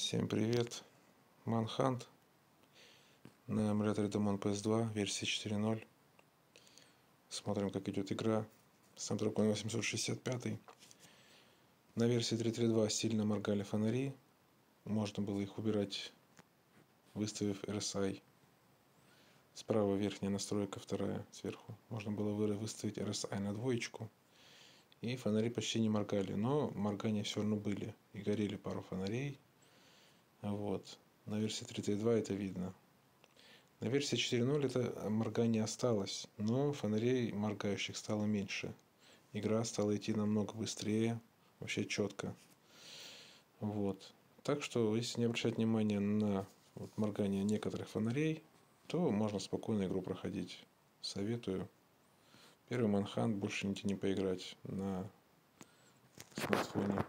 Всем привет! Manhunt на эмуляторе Demon PS2 версии 4.0. Смотрим, как идет игра. Snapdragon 865. На версии 3.3.2 сильно моргали фонари. Можно было их убирать, выставив RSI. Справа верхняя настройка, вторая сверху. Можно было выставить RSI на двоечку. И фонари почти не моргали. Но моргания все равно были. И горели пару фонарей вот. На версии 3.3.2 это видно. На версии 4.0 это моргание осталось, но фонарей моргающих стало меньше. Игра стала идти намного быстрее, вообще четко. Вот. Так что, если не обращать внимания на вот, моргание некоторых фонарей, то можно спокойно игру проходить. Советую. Первый манхан больше нигде не поиграть на смартфоне.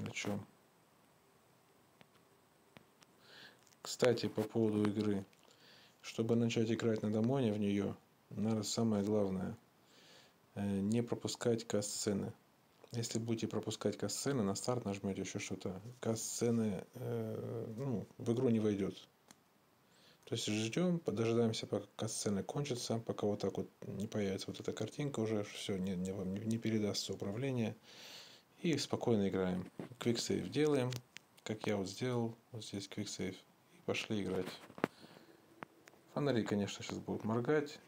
На чем. Кстати, по поводу игры. Чтобы начать играть на Дамоне в нее, надо самое главное э, не пропускать касс-сцены. Если будете пропускать касс-сцены, на старт нажмете еще что-то, касс-сцены э, ну, в игру не войдет. То есть ждем, дожидаемся, пока касс-сцены кончатся, пока вот так вот не появится вот эта картинка уже, все, не, не, вам не передастся управление. И спокойно играем. Квиксейв делаем, как я вот сделал, вот здесь квиксейв пошли играть. Фонари, конечно, сейчас будут моргать,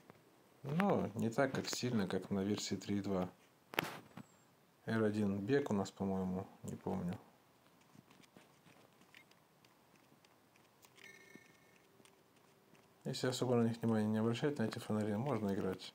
но не так, как сильно, как на версии 3.2. R1 бег у нас, по-моему, не помню. Если особо на них внимания не обращать, на эти фонари можно играть.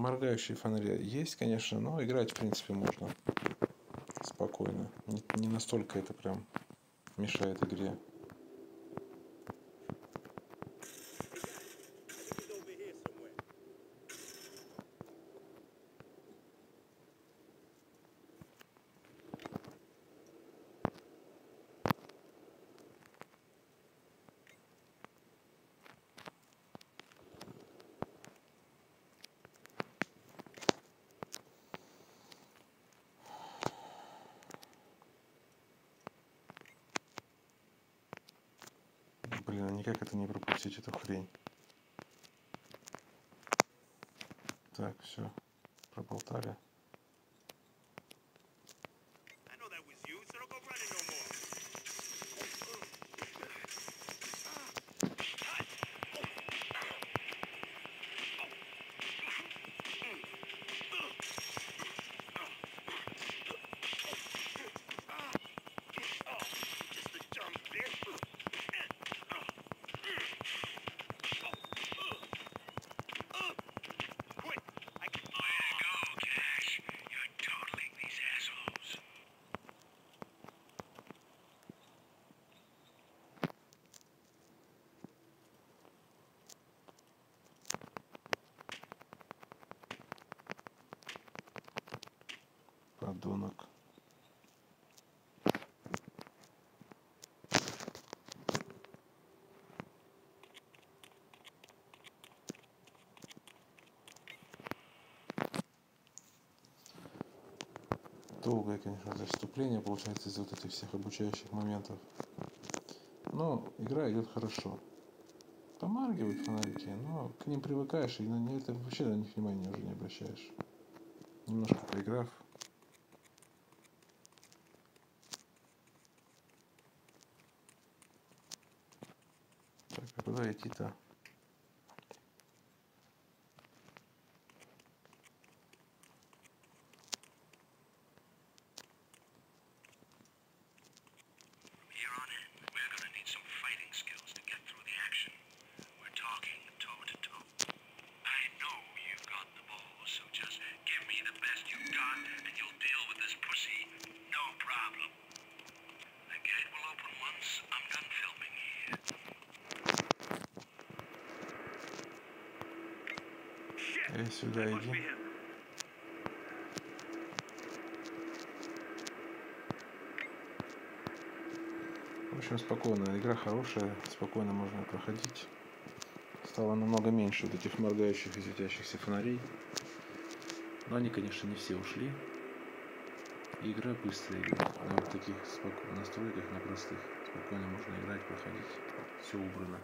Моргающие фонари есть, конечно, но играть, в принципе, можно спокойно. Не, не настолько это прям мешает игре. Блин, а никак это не пропустить, эту хрень. Так, все, проболтали. Долгое конечно заступление получается из вот этих всех обучающих моментов но игра идет хорошо по подмаргивают фонарики, но к ним привыкаешь, и на не- это вообще на них внимания уже не обращаешь. Немножко поиграв. Так, а куда идти-то? Э, сюда иди. В общем, спокойно. Игра хорошая, спокойно можно проходить. Стало намного меньше вот этих моргающих и светящихся фонарей. Но они, конечно, не все ушли. И игра быстрая идет. На вот таких споко- настройках, на простых, спокойно можно играть, проходить. Все убрано.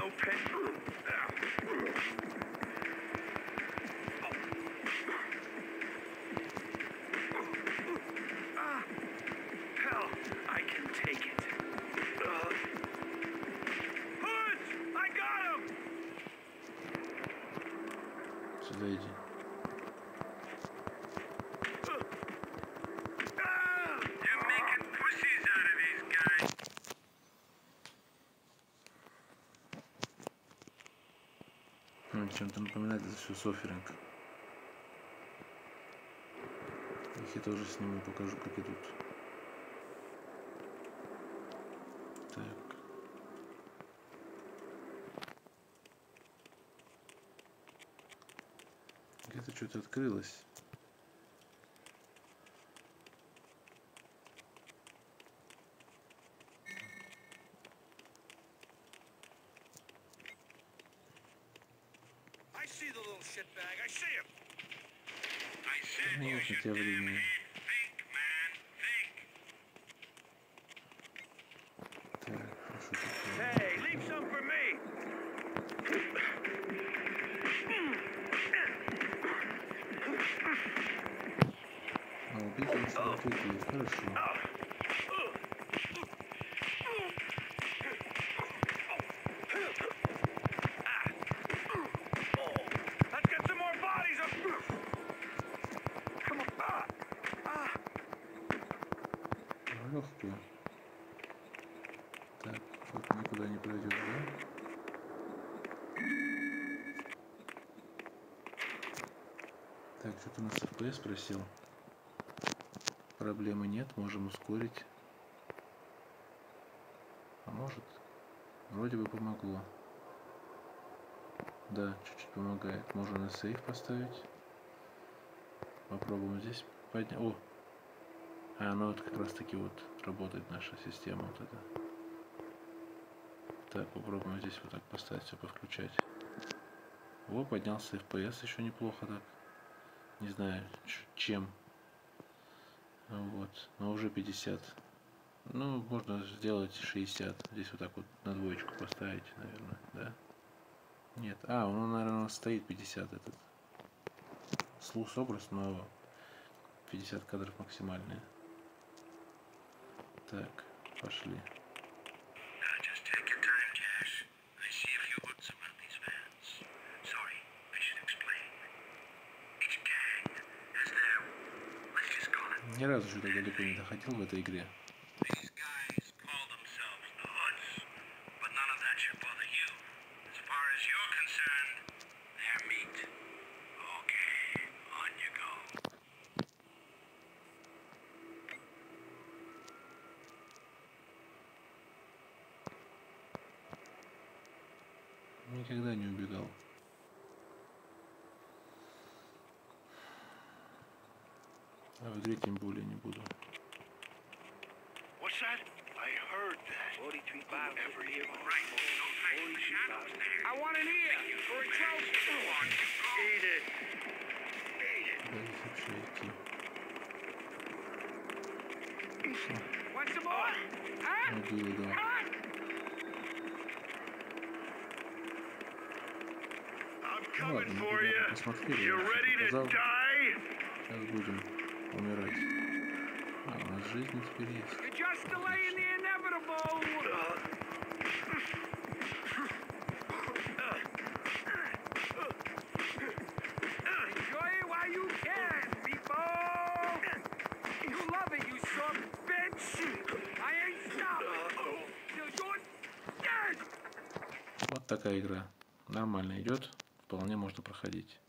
no pet food. Чем-то напоминает это все соферинг. Их я тоже сниму, покажу, как идут. Так. Где-то что-то открылось. shitbag. I see him. I said Ну, you вот у should тебя damn времени. think, man. Think. Так, а что такое? Hey, leave some for me. А, убить он смотрите, хорошо. Легкую. Так, тут никуда не пройдет, да? Так, что-то у нас FPS просил. Проблемы нет, можем ускорить. А может? Вроде бы помогло. Да, чуть-чуть помогает. Можно на сейф поставить. Попробуем здесь поднять. О! А, ну вот как раз таки вот работает наша система вот эта. Так, попробуем здесь вот так поставить, все повключать. О, поднялся FPS еще неплохо так. Не знаю, чем. Вот, но уже 50. Ну, можно сделать 60. Здесь вот так вот на двоечку поставить, наверное, да? Нет. А, он, наверное, стоит 50 этот. Слус образ, но 50 кадров максимальные. Так, пошли. Ни разу еще так далеко не доходил в этой игре. Никогда не убегал. А в игре тем более не буду. What's that? I heard that. 43 Ever you right. No time for the shadows there. I want an ear for a trophy. Eat it. Eat it. Куда здесь вообще идти? Want some more? Убили, да. Ну ладно, мы you. посмотрели, я die? Сейчас будем умирать. А, у нас жизнь теперь есть. Вот такая игра. Нормально идет. Вполне можно проходить.